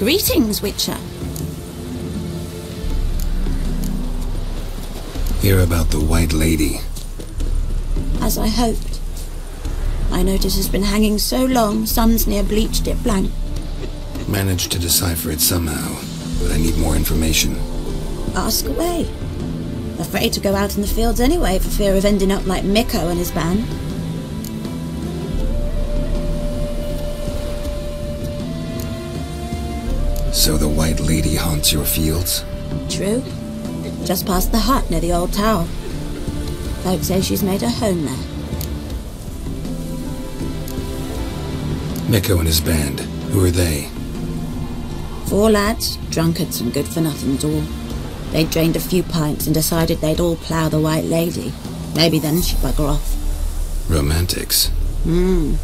Greetings, Witcher. Hear about the White Lady. As I hoped. My notice has been hanging so long, Sun's near bleached it blank. Managed to decipher it somehow, but I need more information. Ask away. Afraid to go out in the fields anyway for fear of ending up like Mikko and his band. Lady your fields? True. Just past the hut near the old tower. Folks say she's made her home there. Mikko and his band. Who are they? Four lads, drunkards and good-for-nothings all. They'd drained a few pints and decided they'd all plough the White Lady. Maybe then she'd bugger off. Romantics. Hmm.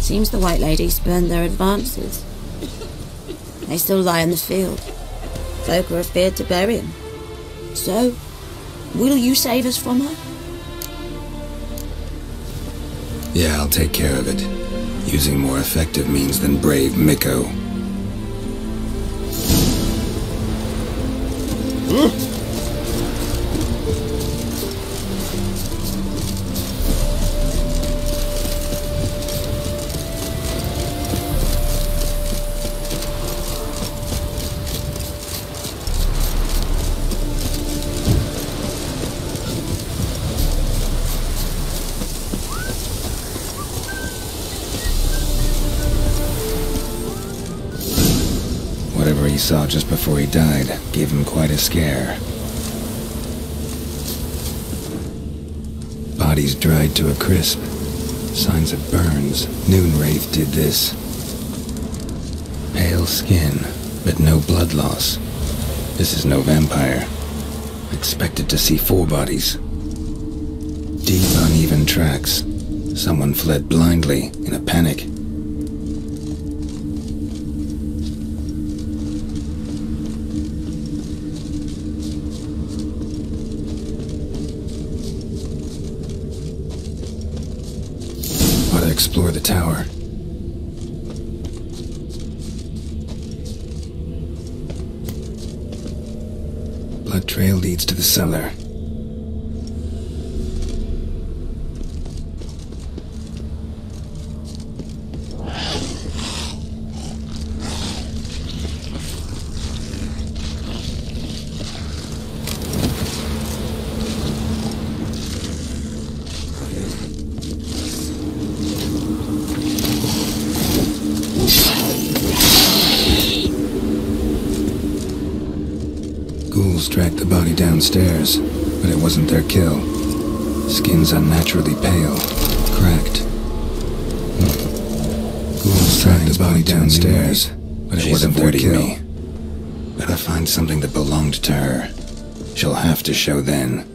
Seems the White Lady spurned their advances. They still lie in the field. Folk are afeard to bury 'em. So, will you save us from her? Yeah, I'll take care of it. Using more effective means than brave Mikko. Saw just before he died gave him quite a scare. Bodies dried to a crisp. Signs of burns. Noonwraith did this. Pale skin, but no blood loss. This is no vampire. Expected to see four bodies. Deep, uneven tracks. Someone fled blindly in a panic. Leads downstairs, but it wasn't their kill. Skin's unnaturally pale, cracked. Hmm. Ghouls tracked the body downstairs, but it She's wasn't their kill. me. Gotta find something that belonged to her. She'll have to show then.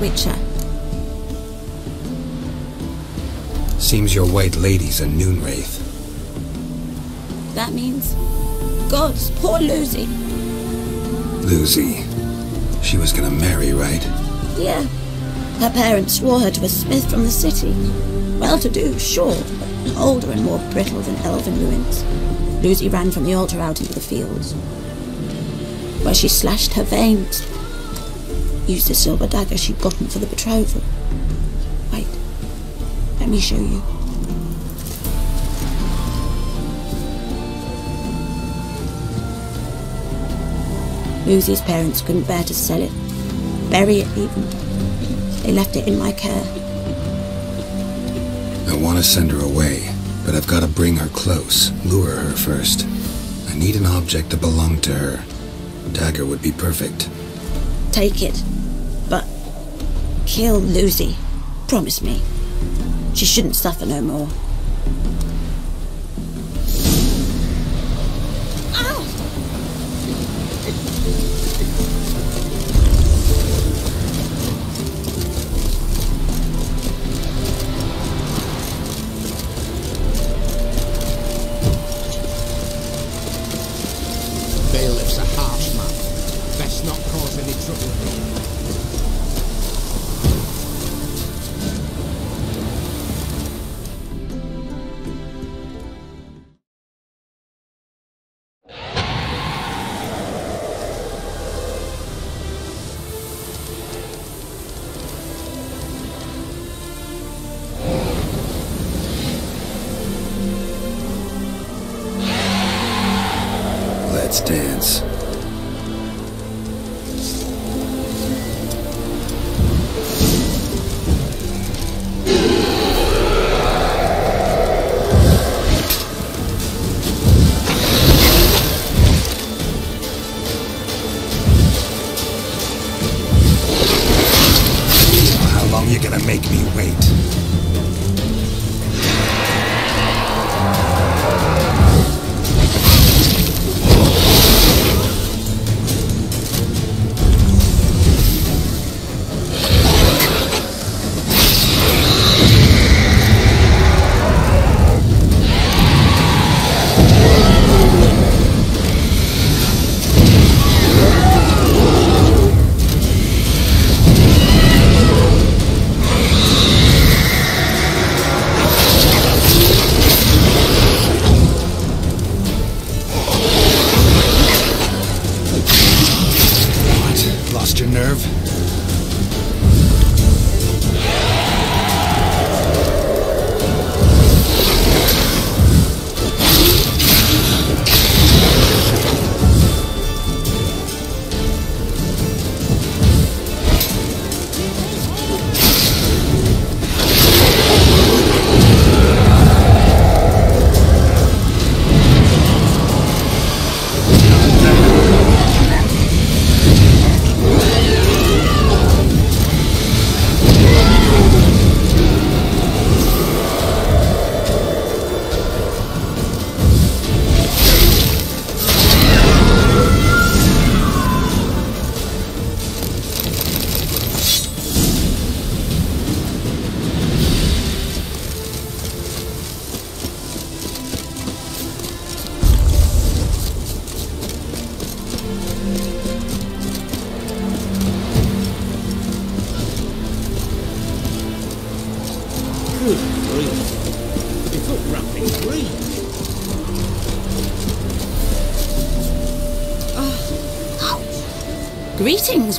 Greetings, Witcher. Seems your white lady's a noon wraith. That means gods, poor Lucy. Lucy. She was gonna marry, right? Yeah. Her parents swore her to a smith from the city. Well to do, sure, but older and more brittle than elven ruins. Lucy ran from the altar out into the fields, where she slashed her veins. Used the silver dagger she'd gotten for the betrothal. Wait, let me show you. Lucy's parents couldn't bear to sell it, bury it even. They left it in my care. I want to send her away, but I've got to bring her close, lure her first. I need an object to belong to her. Dagger would be perfect. Take it, kill Lucy. Promise me. She shouldn't suffer no more.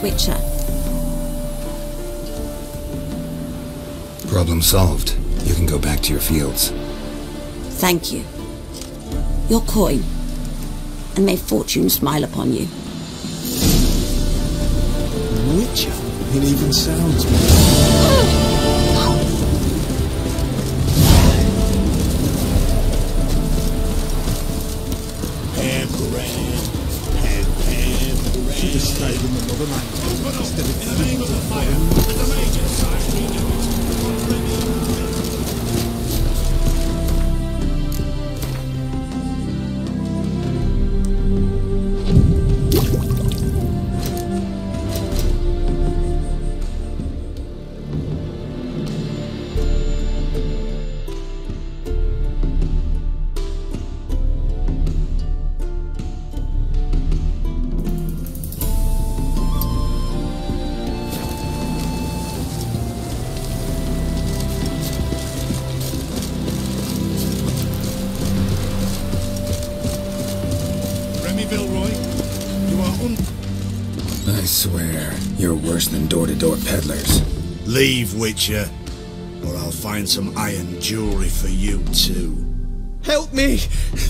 Greetings, Witcher. Problem solved. You can go back to your fields. Thank you. Your coin. And may fortune smile upon you. Witcher. It even sounds. Worse than door-to-door peddlers. Leave, Witcher, or I'll find some iron jewelry for you too. Help me!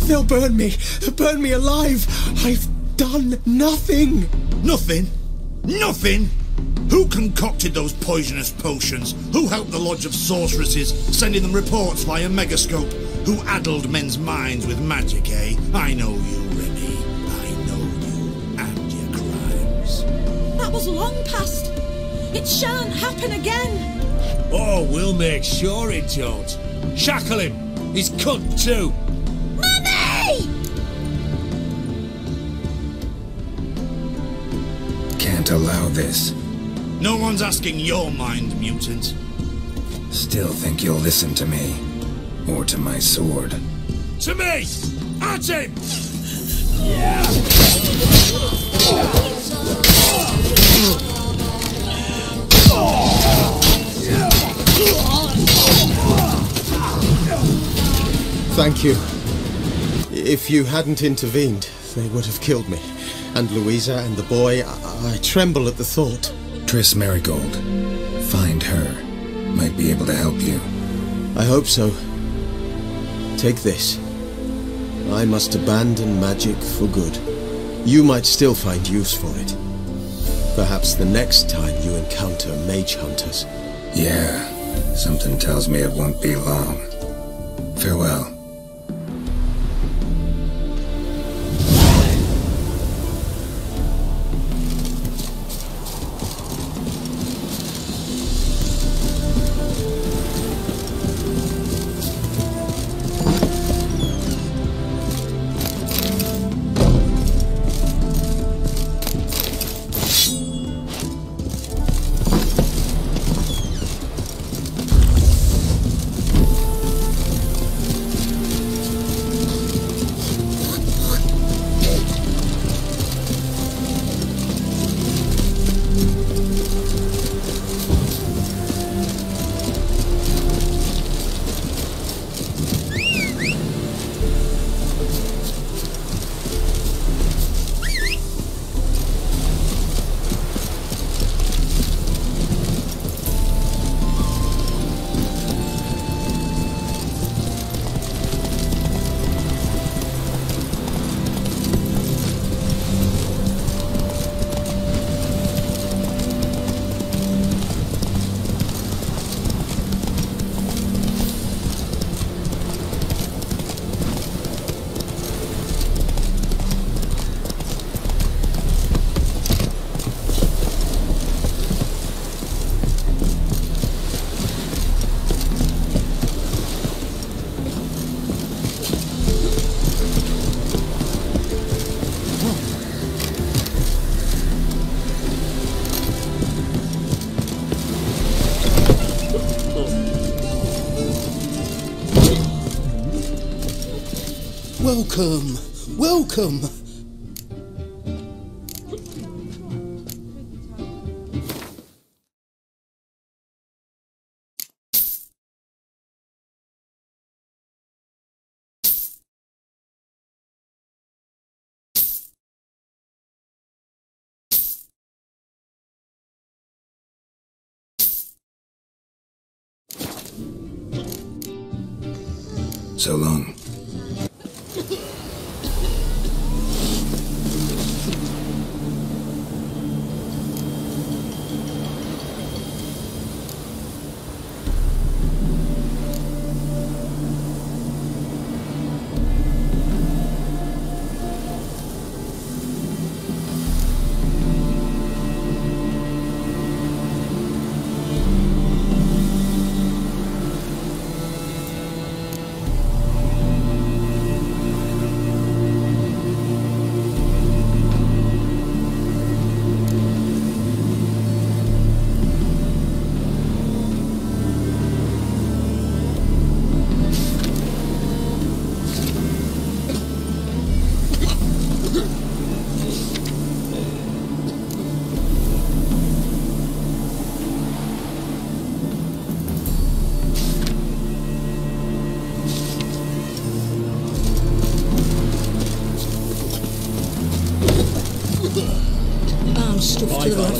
They'll burn me! Burn me alive! I've done nothing! Nothing? Nothing? Who concocted those poisonous potions? Who helped the Lodge of Sorceresses, sending them reports via Megascope? Who addled men's minds with magic, eh? I know you, That long past. It shan't happen again. Oh, we'll make sure it don't. Shackle him. He's cut too. Mummy! Can't allow this. No one's asking your mind, mutant. Still think you'll listen to me. Or to my sword. To me! At him! Thank you. If you hadn't intervened, they would have killed me. And Louisa and the boy, I, I tremble at the thought. Triss Merigold. Find her. Might be able to help you. I hope so. Take this. I must abandon magic for good. You might still find use for it. Perhaps the next time you encounter mage hunters. Yeah. Something tells me it won't be long. Farewell. Welcome, welcome. So long.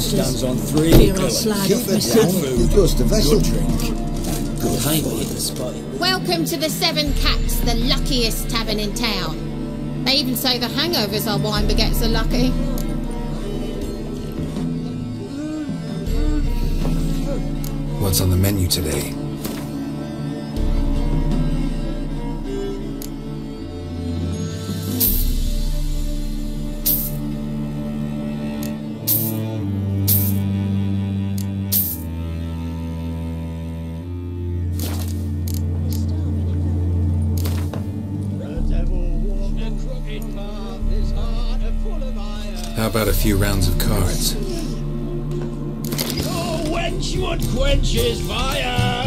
Stands on three Here, I'll pillars. slide Keep off it myself. down. You just a vessel. Good drink. Welcome to the Seven Cats, the luckiest tavern in town. They even say the hangovers our wine baguettes are lucky. What's on the menu today? How about a few rounds of cards? Oh, fire?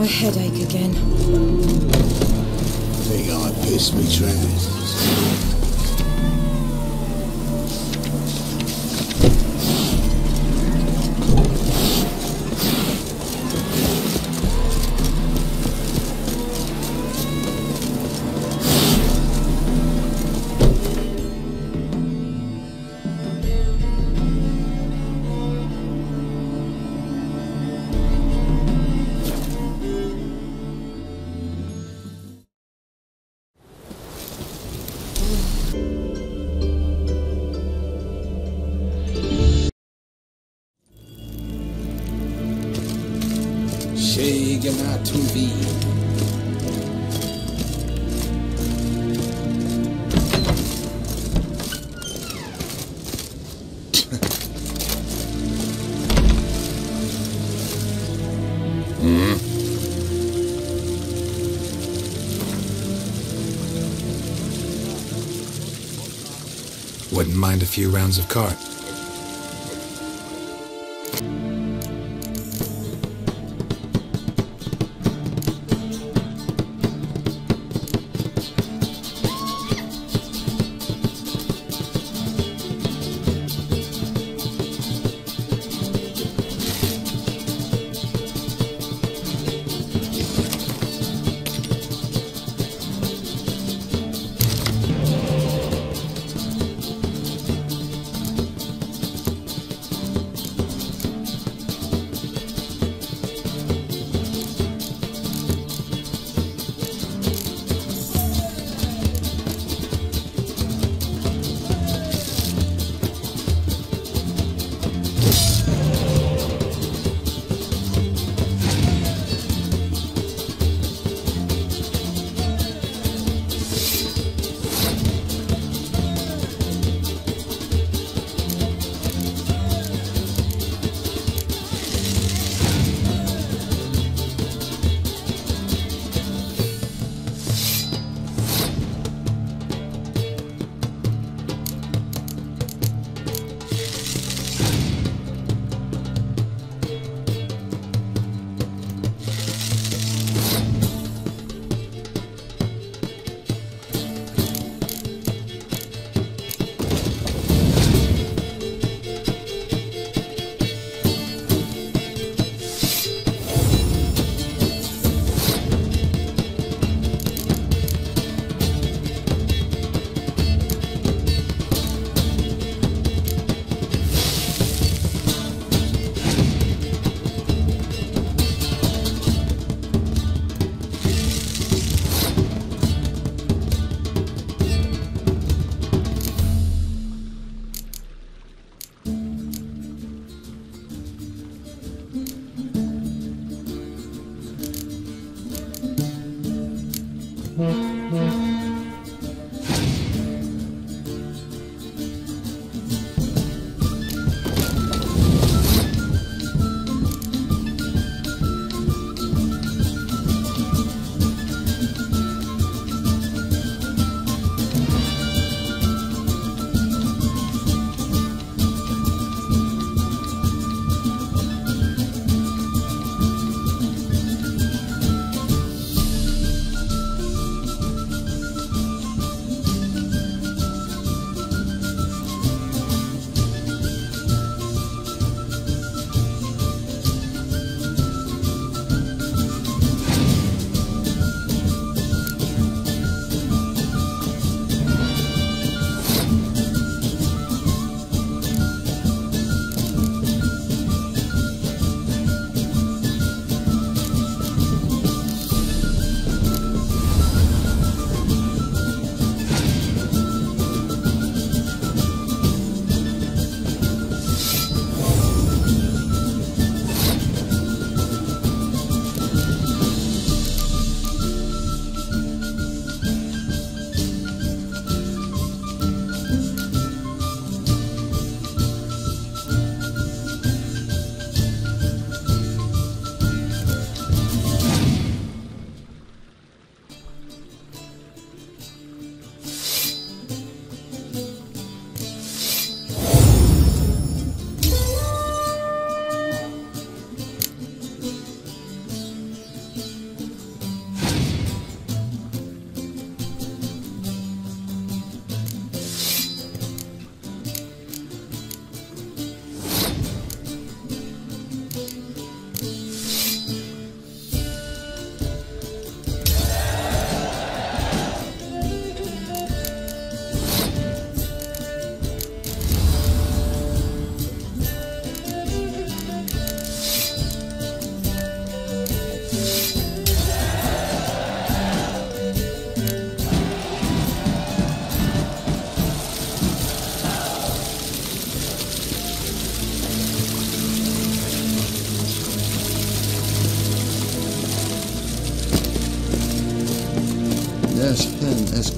A headache again. Think I pissed me trousers. Sheganatuvi. Hmm? Wouldn't mind a few rounds of cart.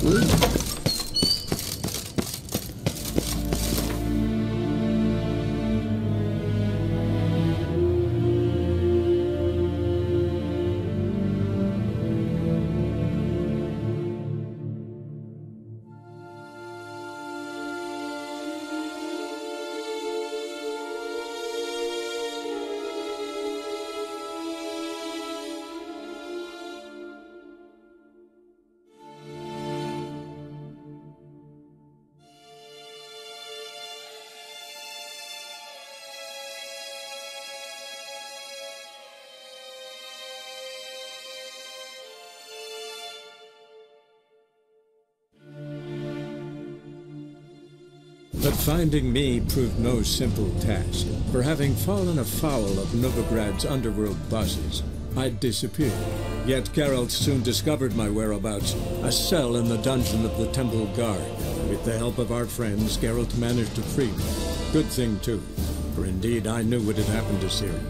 Pen, But finding me proved no simple task. For having fallen afoul of Novigrad's underworld bosses, I'd disappeared. Yet Geralt soon discovered my whereabouts, a cell in the dungeon of the Temple Guard. With the help of our friends, Geralt managed to free me. Good thing, too, for indeed I knew what had happened to Ciri.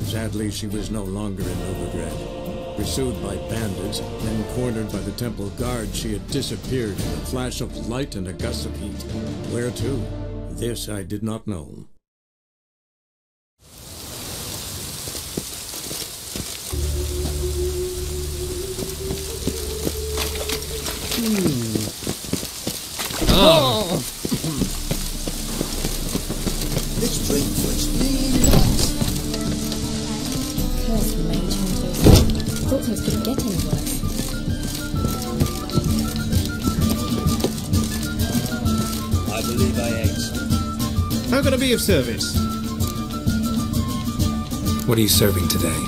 Sadly, she was no longer in Novigrad. Pursued by bandits, then cornered by the Temple Guard, she had disappeared in a flash of light and a gust of heat. Where to? This I did not know. This hunters. Thought things couldn't get any worse. I believe I ate. How can I be of service? What are you serving today?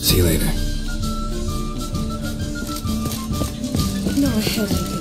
See you later. No headache again.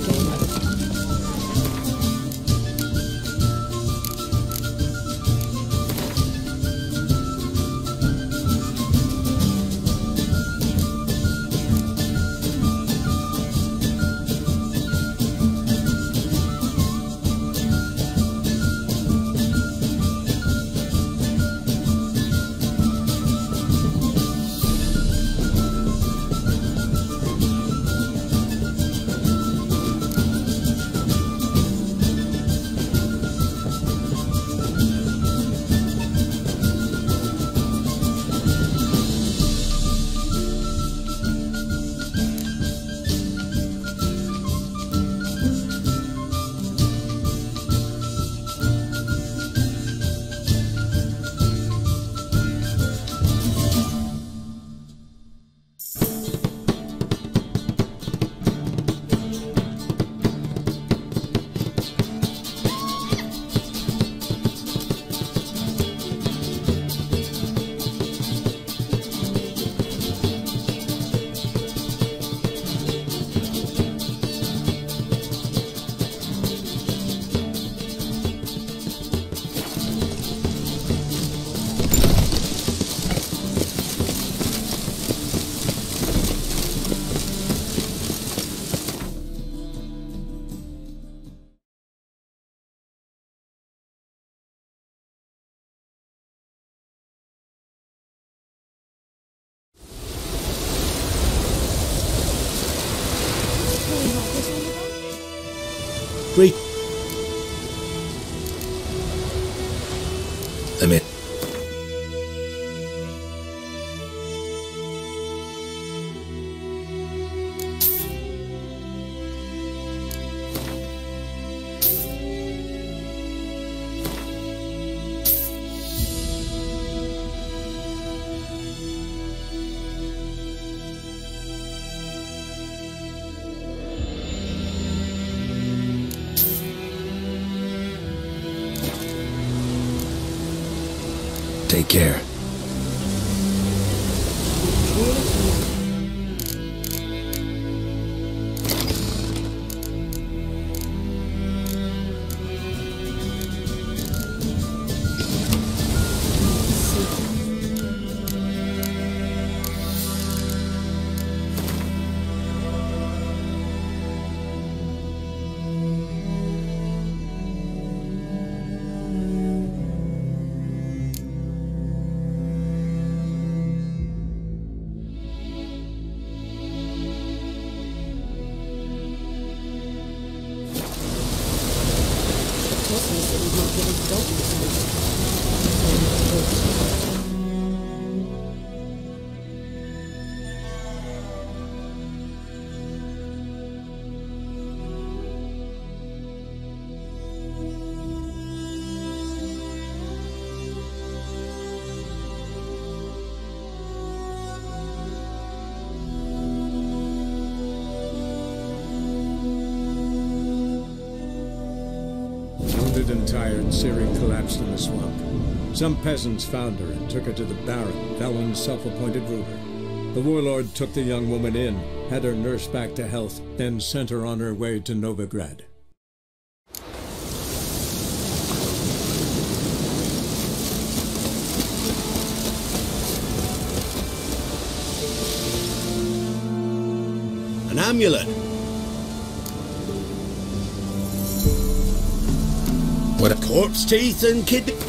Great. I'm in. Some peasants found her and took her to the Baron, Velen's self-appointed ruler. The warlord took the young woman in, had her nursed back to health, then sent her on her way to Novigrad. An amulet. What a Corpse teeth and kidney.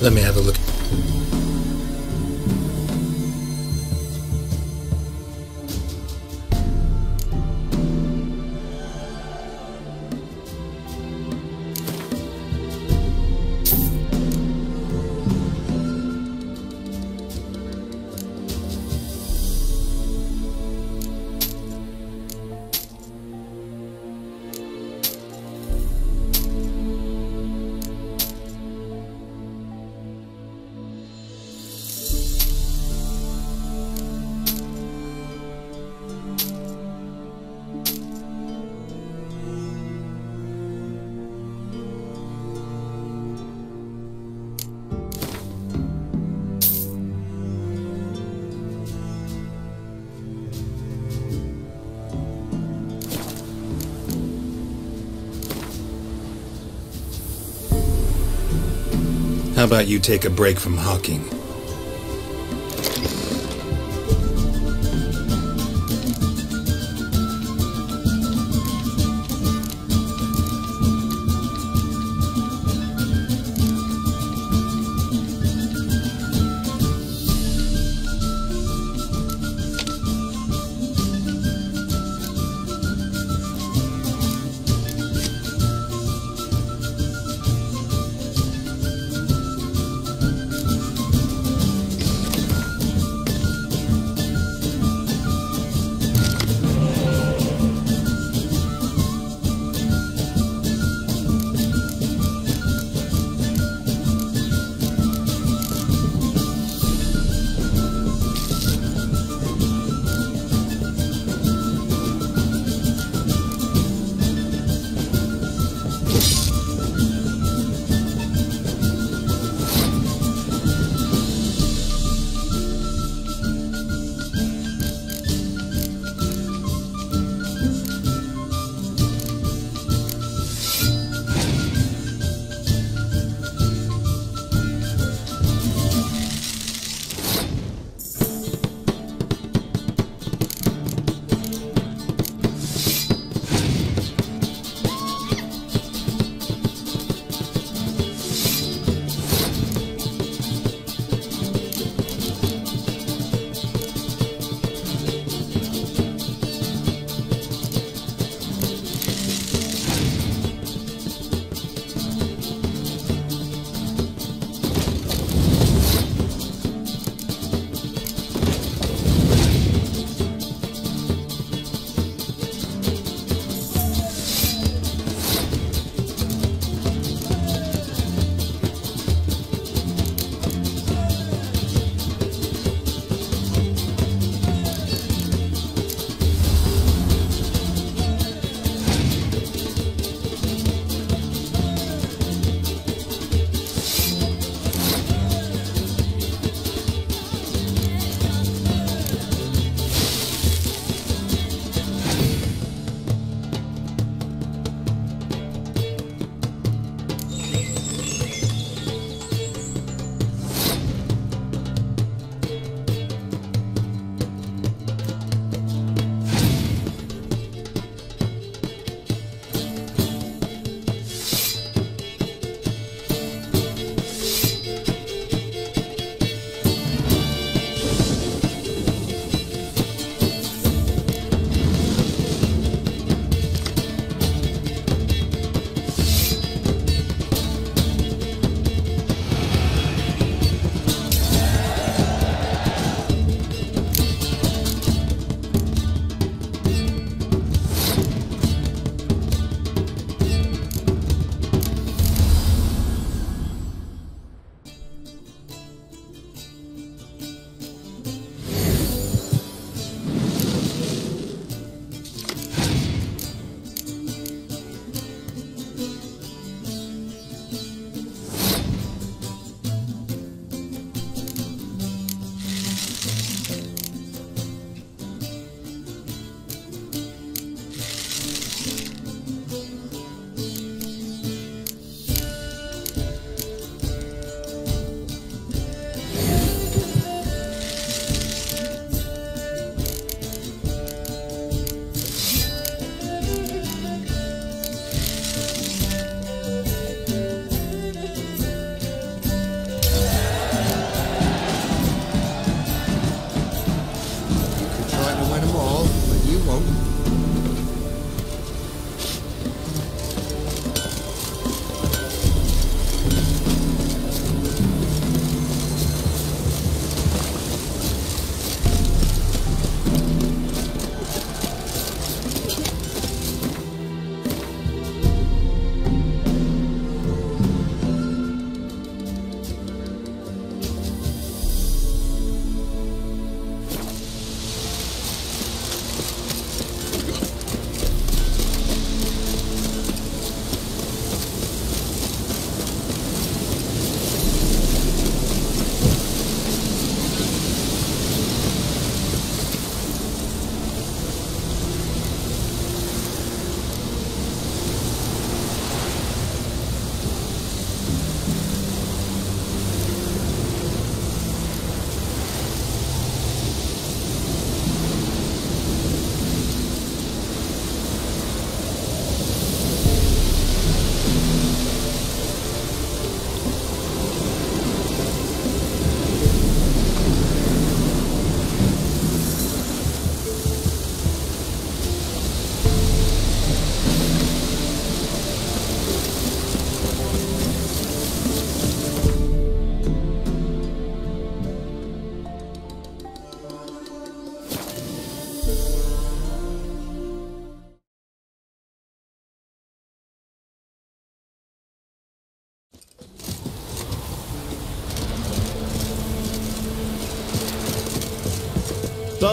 Let me have a look. About you take a break from hawking?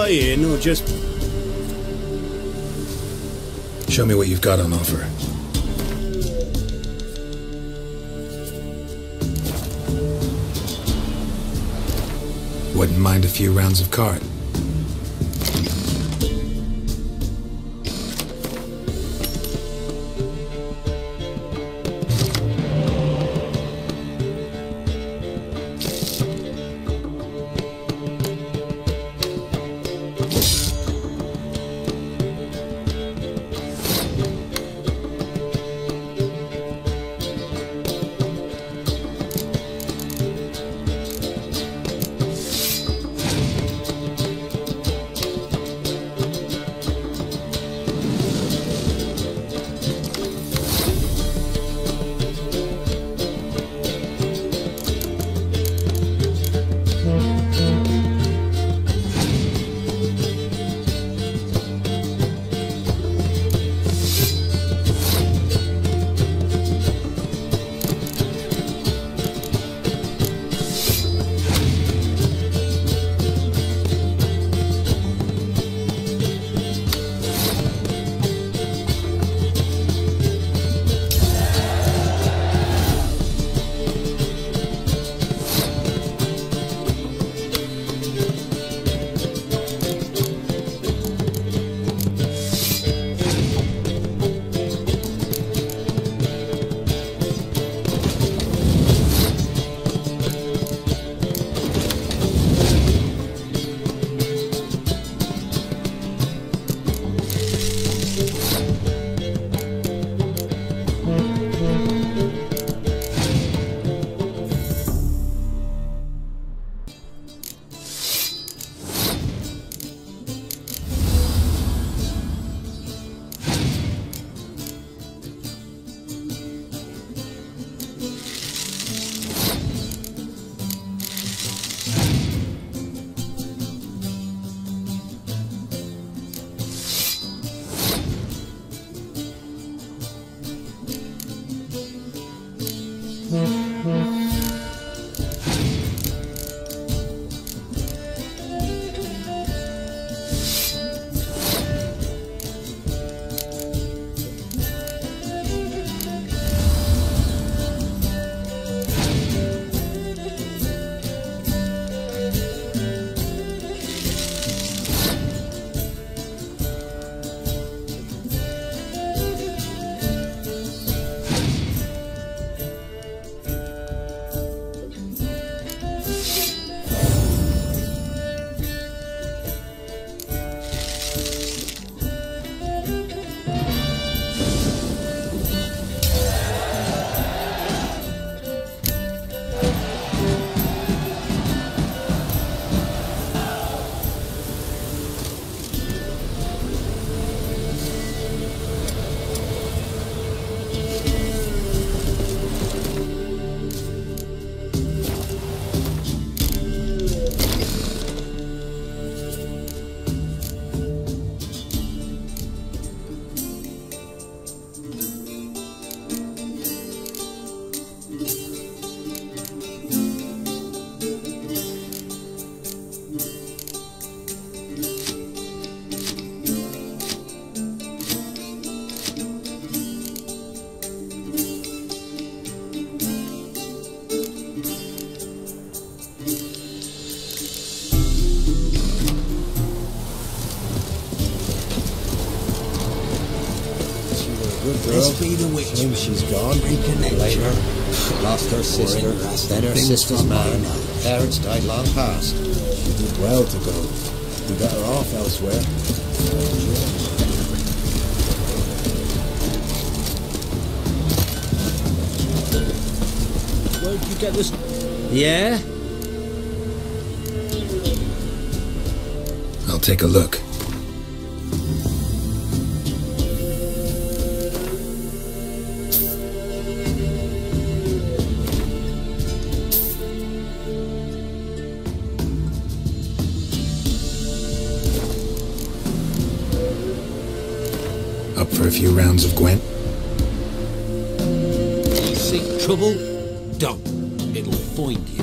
Buy in or just... Show me what you've got on offer. Wouldn't mind a few rounds of card. This be the witch. Shame she's gone. Reconnect Later. her. Lost her sister, then her sister's man. Parents died long past. She did well to go. We got her off elsewhere. Where'd you get this? Yeah? I'll take a look. For a few rounds of Gwent? Seek trouble? Don't. It'll find you.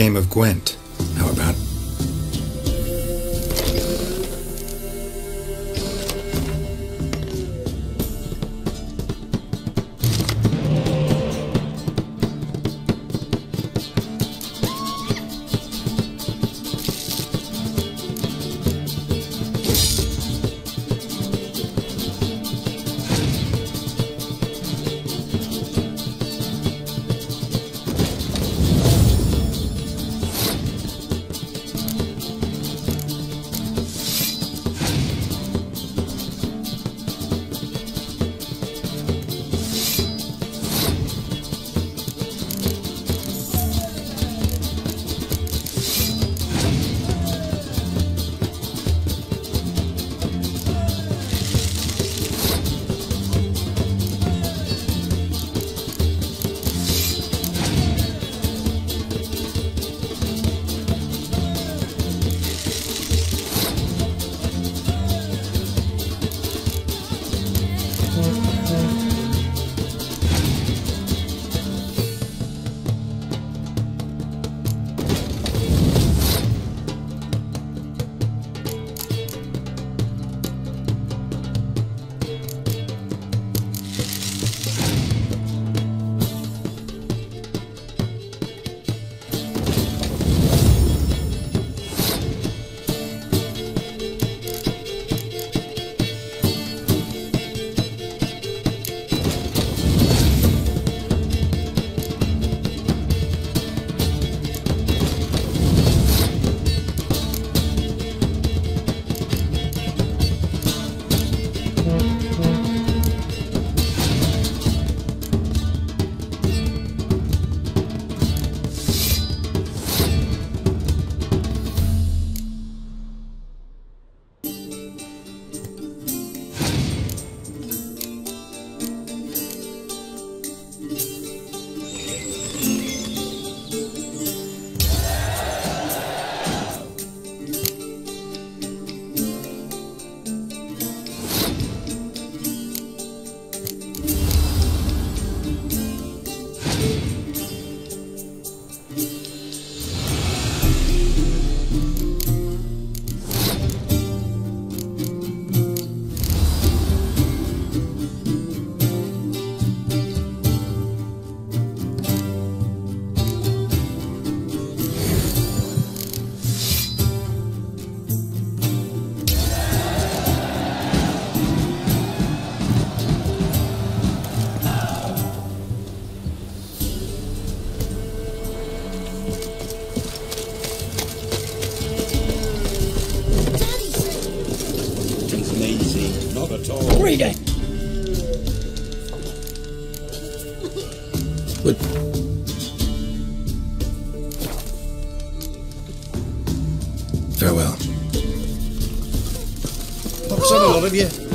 Game of Gwent. Farewell. what's on a lot of you?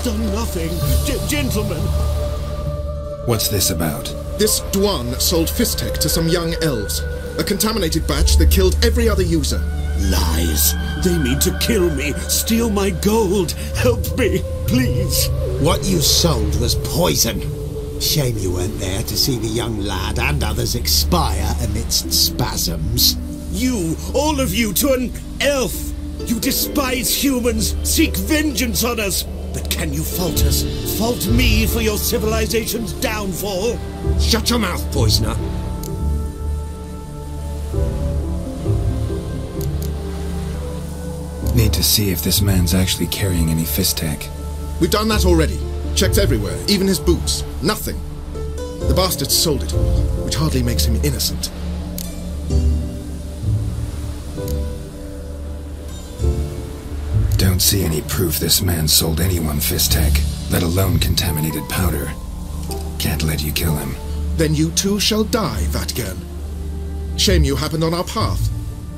I've done nothing. G- gentlemen, What's this about? This Dwan sold Fisstech to some young elves. A contaminated batch that killed every other user. lies. They mean to kill me, steal my gold. Help me, please. What you sold was poison. Shame you weren't there to see the young lad and others expire amidst spasms. You, all of you, to an elf. You despise humans, seek vengeance on us. But can you fault us? Fault me for your civilization's downfall? Shut your mouth, poisoner. Need to see if this man's actually carrying any fisstech. We've done that already. Checked everywhere, even his boots. Nothing. The bastard sold it all, which hardly makes him innocent. Don't see any proof this man sold anyone fisstech, let alone contaminated powder. Can't let you kill him. Then you too shall die, Vatt'ghern. Shame you happened on our path,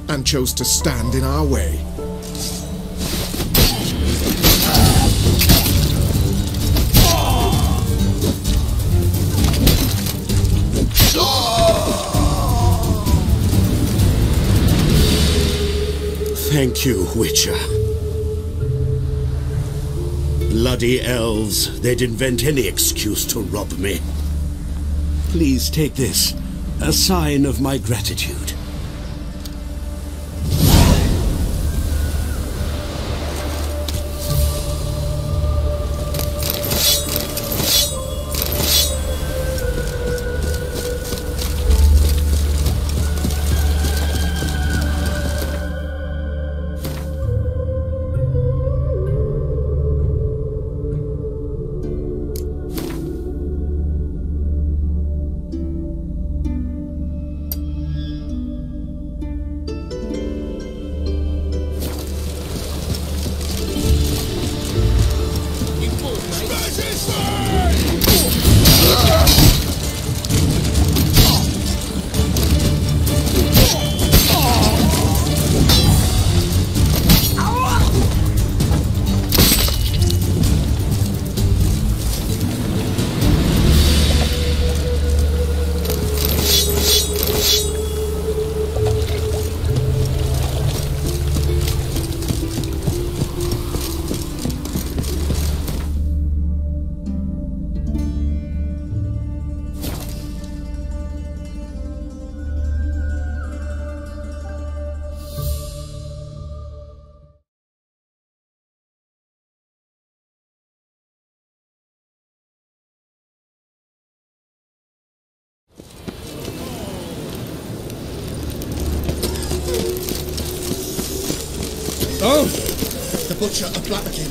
and chose to stand in our way. Thank you, Witcher. Bloody elves, they'd invent any excuse to rob me. Please take this, a sign of my gratitude. Butcher a placa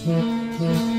Mm-hmm.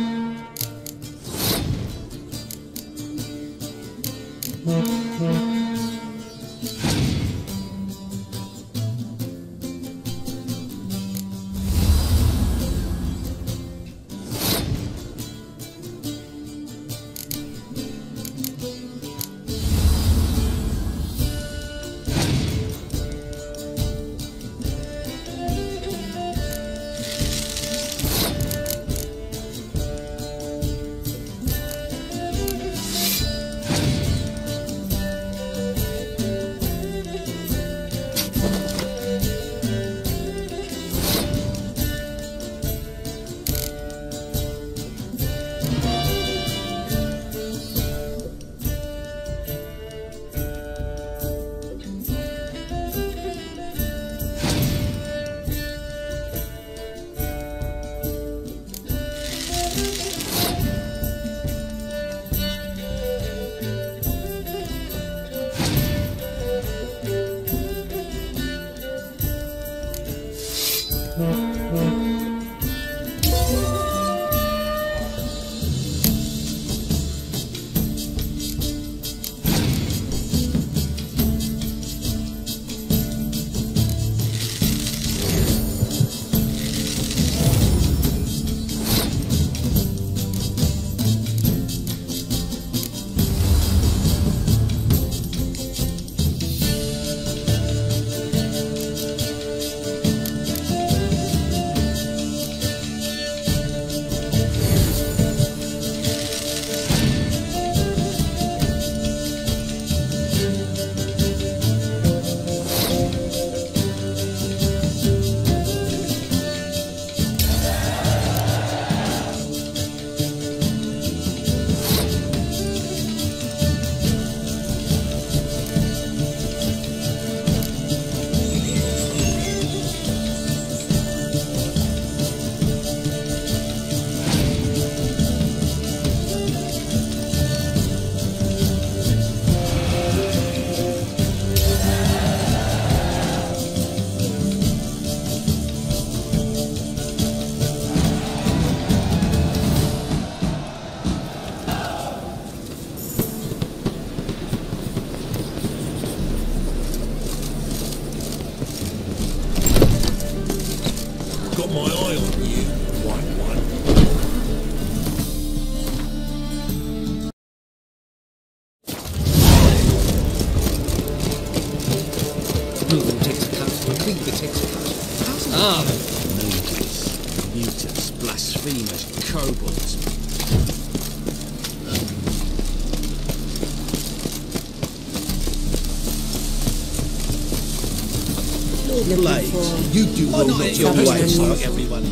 Blades, you do Why roll not not hit your your ways ways like like everyone.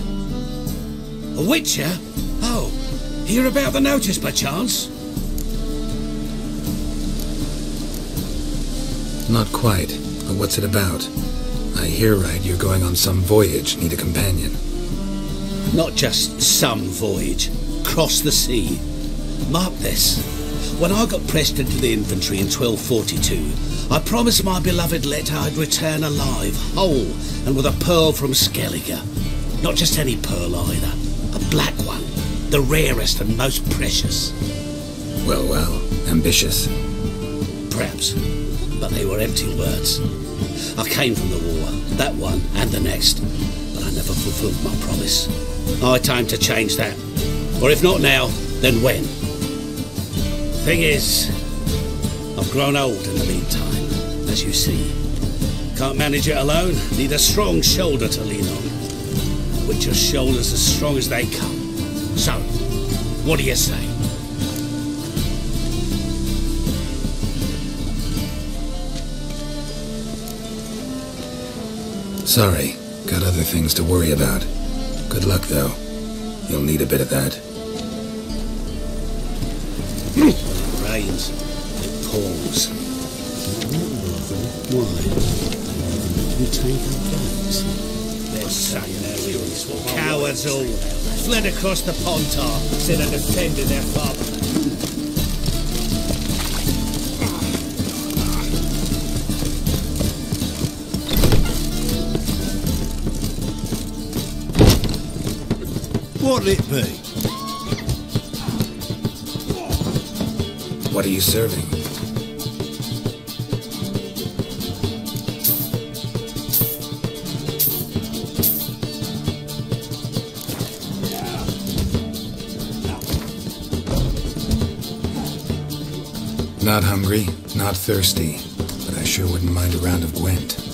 A witcher? Oh, hear about the notice by chance? Not quite, but what's it about? I hear right you're going on some voyage, need a companion. Not just some voyage. Cross the sea. Mark this. When I got pressed into the infantry in 1242, I promised my beloved Let I'd return alive, whole, and with a pearl from Skellige. Not just any pearl either. A black one. The rarest and most precious. Well, well, ambitious. Perhaps. But they were empty words. I came from the war, that one and the next, but I never fulfilled my promise. High time to change that. Or if not now, then when? Thing is, I've grown old in the meantime, as you see. Can't manage it alone, need a strong shoulder to lean on. Witcher's shoulders as strong as they come. So, what do you say? Sorry, got other things to worry about. Good luck, though. You'll need a bit of that. When it rains, it pours. Why? You take our guns. They're saying Cowards all. Fled across the Pontar instead of defending their fatherland. What'll it be? What are you serving? Not hungry, not thirsty, but I sure wouldn't mind a round of Gwent.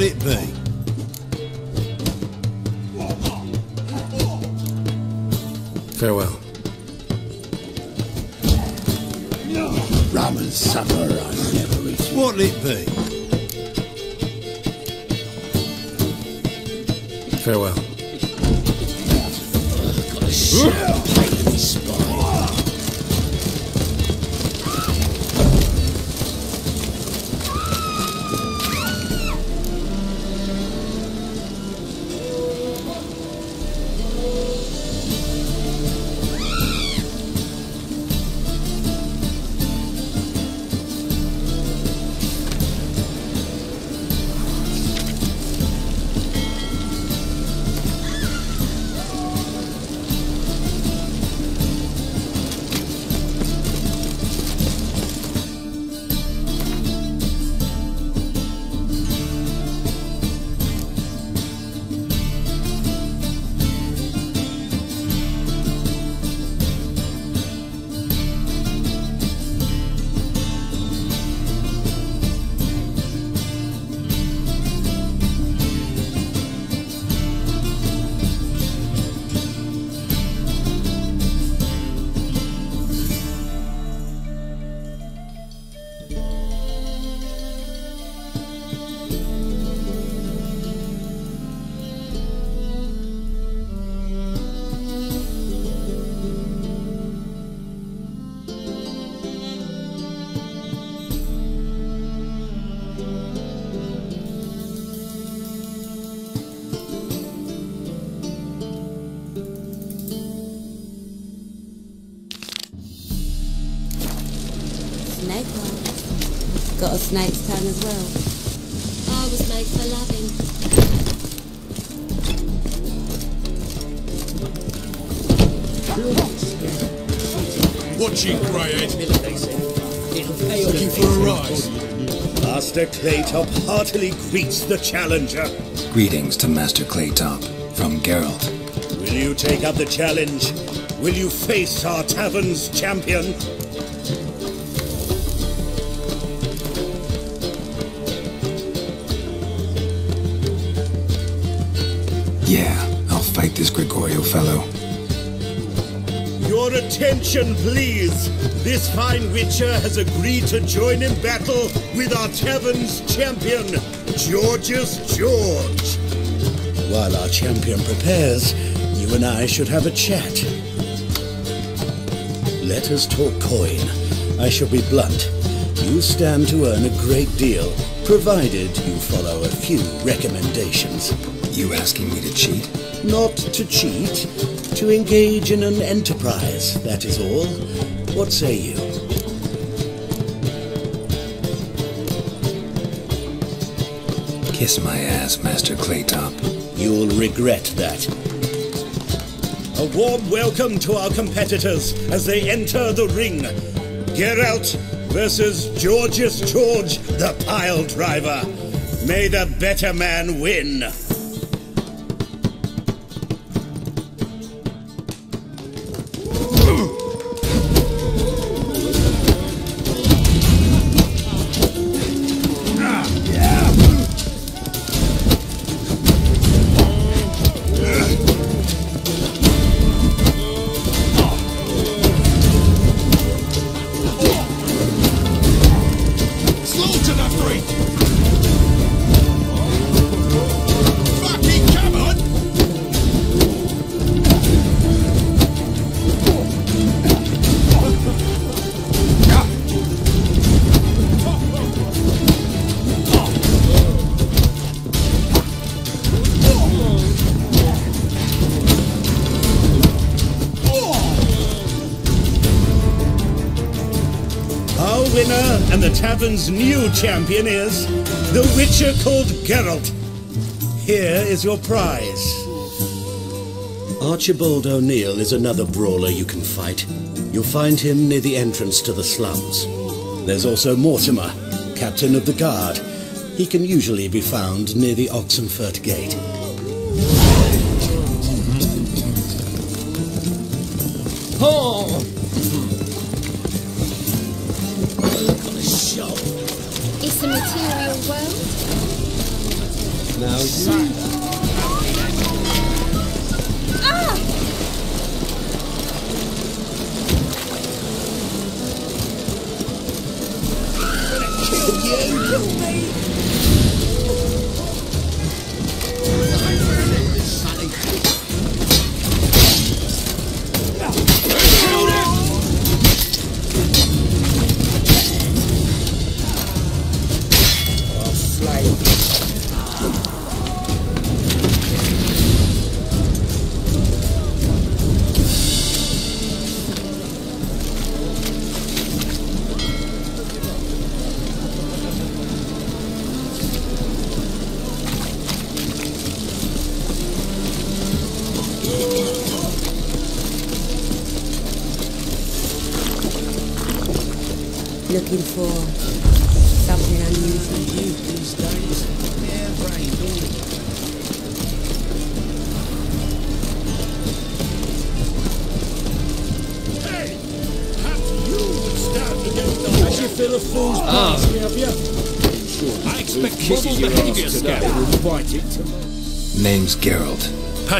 It be? Snake's tongue as well. I was made for loving. Watching, Greyhead. Looking for a rise. Master Claytop heartily greets the challenger. Greetings to Master Claytop from Geralt. Will you take up the challenge? Will you face our tavern's champion? Yeah, I'll fight this Gregorio fellow. Your attention, please. This fine witcher has agreed to join in battle with our tavern's champion, Georgius George. While our champion prepares, you and I should have a chat. Let us talk coin. I shall be blunt. You stand to earn a great deal, provided you follow a few recommendations. You asking me to cheat? Not to cheat, to engage in an enterprise, that is all. What say you? Kiss my ass, Master Claytop. You'll regret that. A warm welcome to our competitors as they enter the ring. Geralt versus Georgius George, the pile driver. May the better man win. The new champion is the Witcher called Geralt. Here is your prize. Archibald O'Neill is another brawler you can fight. You'll find him near the entrance to the slums. There's also Mortimer, captain of the guard. He can usually be found near the Oxenfurt Gate. Looking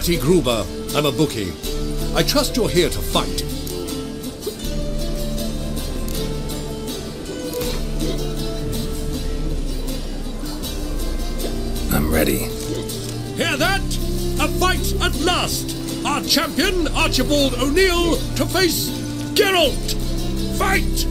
Patty Gruber. I'm a bookie. I trust you're here to fight. I'm ready. Hear that? A fight at last! Our champion, Archibald O'Neill, to face Geralt! Fight!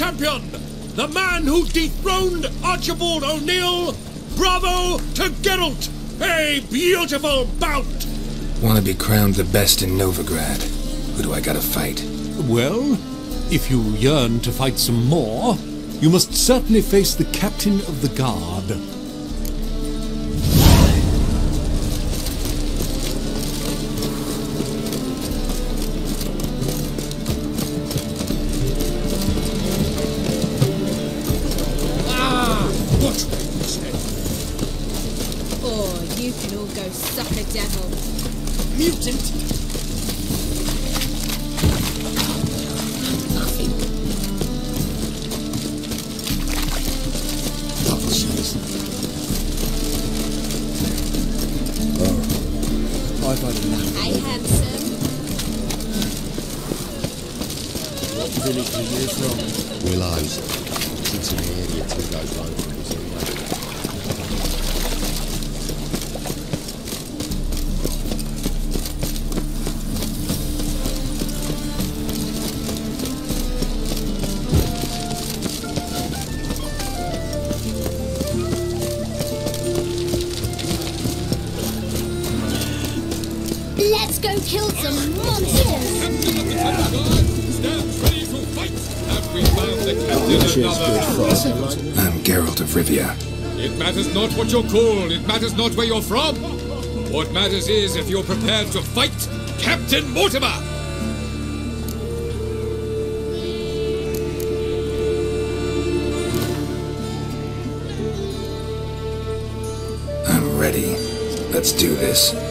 Champion! The man who dethroned Archibald O'Neill! Bravo to Geralt! A beautiful bout! Want to be crowned the best in Novigrad. Who do I gotta fight? Well, if you yearn to fight some more, you must certainly face the captain of the guard. What village are you from? Willows. Since an area two goes round I'm Geralt of Rivia. It matters not what you're called, it matters not where you're from. What matters is if you're prepared to fight Captain Mortimer! I'm ready. Let's do this.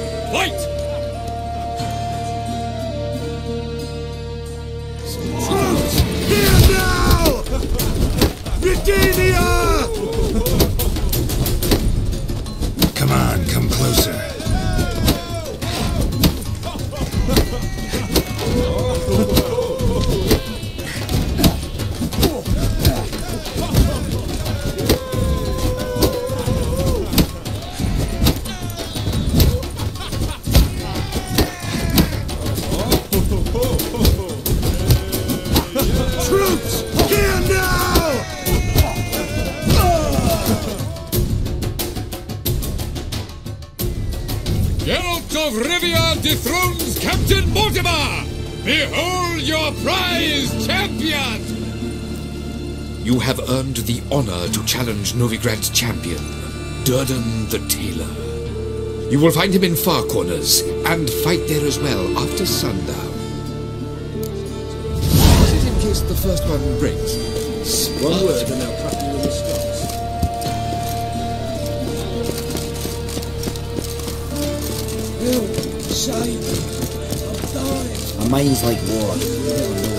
Have earned the honor to challenge Novigrad's champion, Durden the Tailor. You will find him in Far Corners and fight there as well after sundown. Is in case the first one breaks? One word and I'll cut you in the stocks. Help! Save! I'm dying! My mind's like water.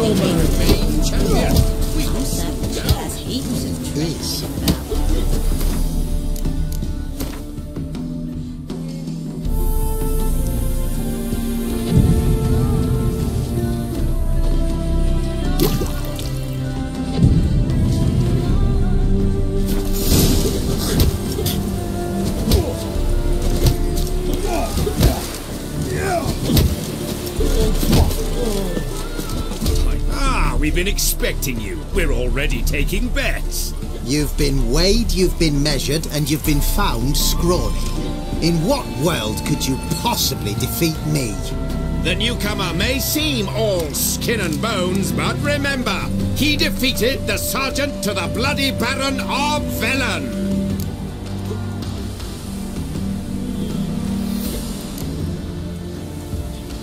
I'll mine. Expecting you. We're already taking bets. You've been weighed, you've been measured, and you've been found scrawny. In what world could you possibly defeat me? The newcomer may seem all skin and bones, but remember, he defeated the sergeant to the bloody Baron of Velen.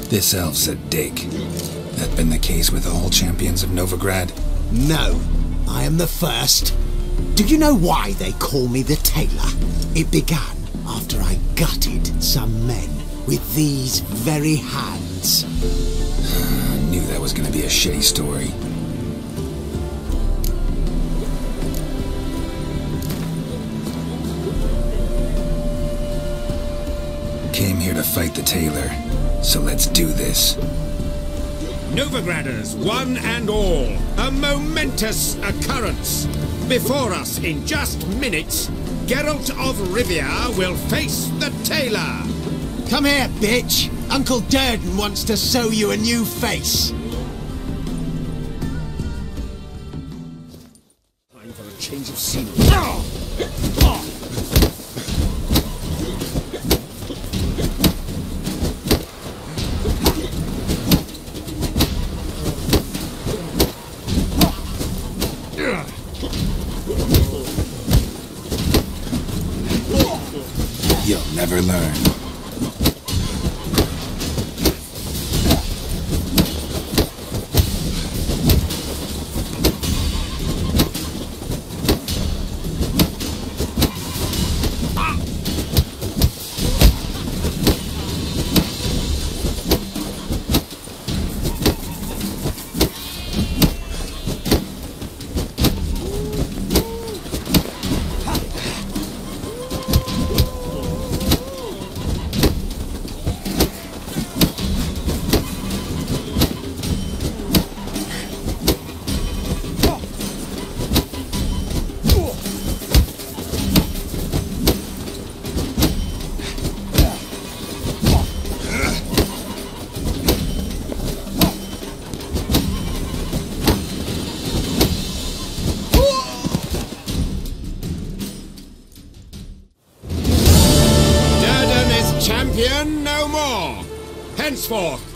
This elf's a dick. That been the case with all champions of Novigrad? No, I am the first. Do you know why they call me the Tailor? It began after I gutted some men with these very hands. I knew that was gonna be a shitty story. Came here to fight the tailor, so let's do this. Novigraders, one and all, a momentous occurrence. Before us, in just minutes, Geralt of Rivia will face the tailor. Come here, bitch! Uncle Durden wants to sew you a new face.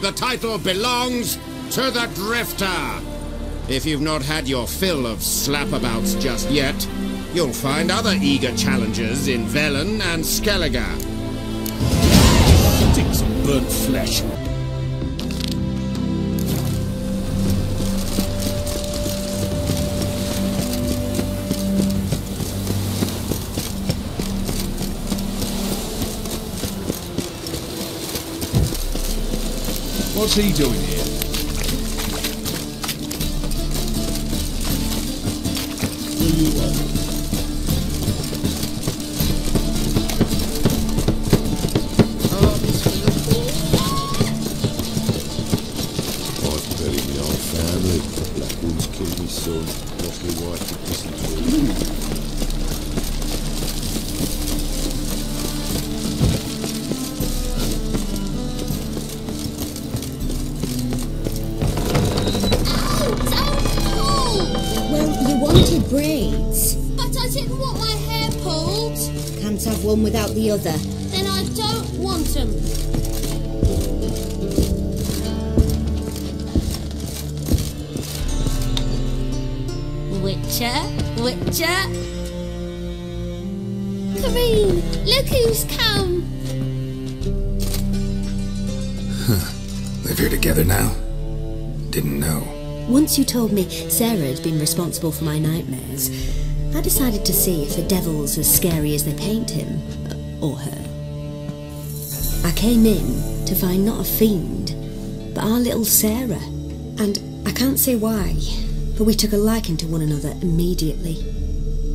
The title belongs to the Drifter. If you've not had your fill of slapabouts just yet, You'll find other eager challengers in Velen and Skellige. Take some burnt flesh. What's he doing here? The other. Then I don't want them. Witcher, Witcher. Kareen, look who's come. Huh. Live here together now? Didn't know. Once you told me Sarah had been responsible for my nightmares, I decided to see if the devil's as scary as they paint him. Or her. I came in to find not a fiend, but our little Sarah. And I can't say why, but we took a liking to one another immediately.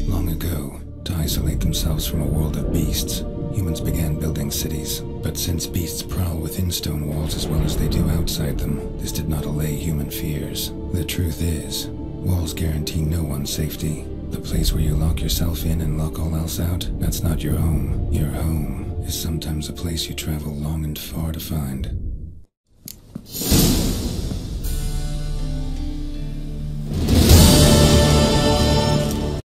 Long ago, to isolate themselves from a world of beasts, humans began building cities. But since beasts prowl within stone walls as well as they do outside them, this did not allay human fears. The truth is, walls guarantee no one's safety. Place where you lock yourself in and lock all else out, that's not your home. Your home is sometimes a place you travel long and far to find.